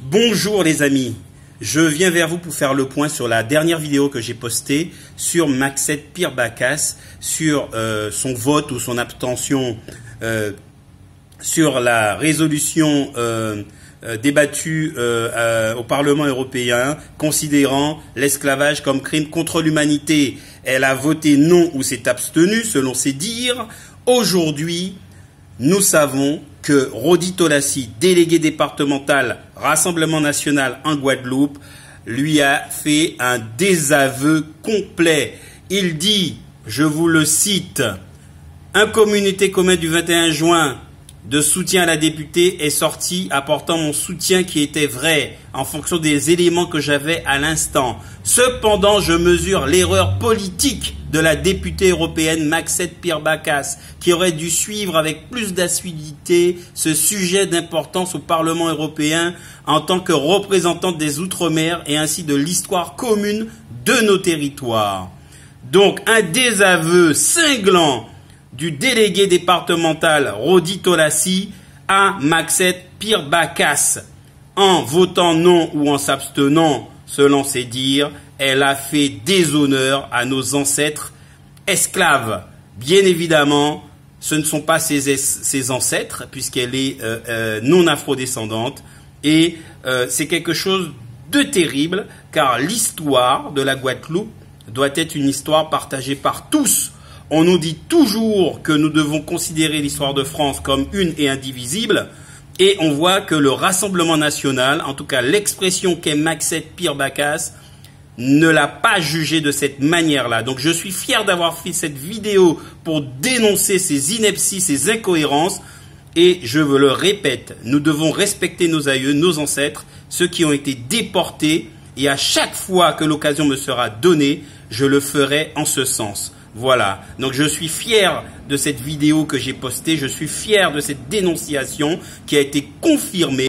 Bonjour les amis, je viens vers vous pour faire le point sur la dernière vidéo que j'ai postée sur Maxet Pirbacas, sur euh, son vote ou son abstention euh, sur la résolution euh, débattue au Parlement européen considérant l'esclavage comme crime contre l'humanité. Elle a voté non ou s'est abstenue selon ses dires. Aujourd'hui, nous savons que Rodi Tolassi, délégué départemental Rassemblement national en Guadeloupe, lui a fait un désaveu complet. Il dit, je vous le cite, un communauté commun du 21 juin de soutien à la députée est sorti apportant mon soutien qui était vrai en fonction des éléments que j'avais à l'instant. Cependant, je mesure l'erreur politique de la députée européenne Maxette Pirbacas qui aurait dû suivre avec plus d'assiduité ce sujet d'importance au Parlement européen en tant que représentante des Outre-mer et ainsi de l'histoire commune de nos territoires. Donc un désaveu cinglant du délégué départemental Rodi Tolassi à Maxette Pirbacas. En votant non ou en s'abstenant, selon ses dires, elle a fait déshonneur à nos ancêtres esclaves. Bien évidemment, ce ne sont pas ses, ancêtres, puisqu'elle est euh, euh, non afrodescendante. Et euh, c'est quelque chose de terrible, car l'histoire de la Guadeloupe doit être une histoire partagée par tous, on nous dit toujours que nous devons considérer l'histoire de France comme une et indivisible, et on voit que le Rassemblement national, en tout cas l'expression qu'est Maxet Pirbacas, ne l'a pas jugé de cette manière-là. Donc je suis fier d'avoir fait cette vidéo pour dénoncer ces inepties, ces incohérences. Et je le répète, nous devons respecter nos aïeux, nos ancêtres, ceux qui ont été déportés. Et à chaque fois que l'occasion me sera donnée, je le ferai en ce sens. Voilà. Donc je suis fier de cette vidéo que j'ai postée. Je suis fier de cette dénonciation qui a été confirmée.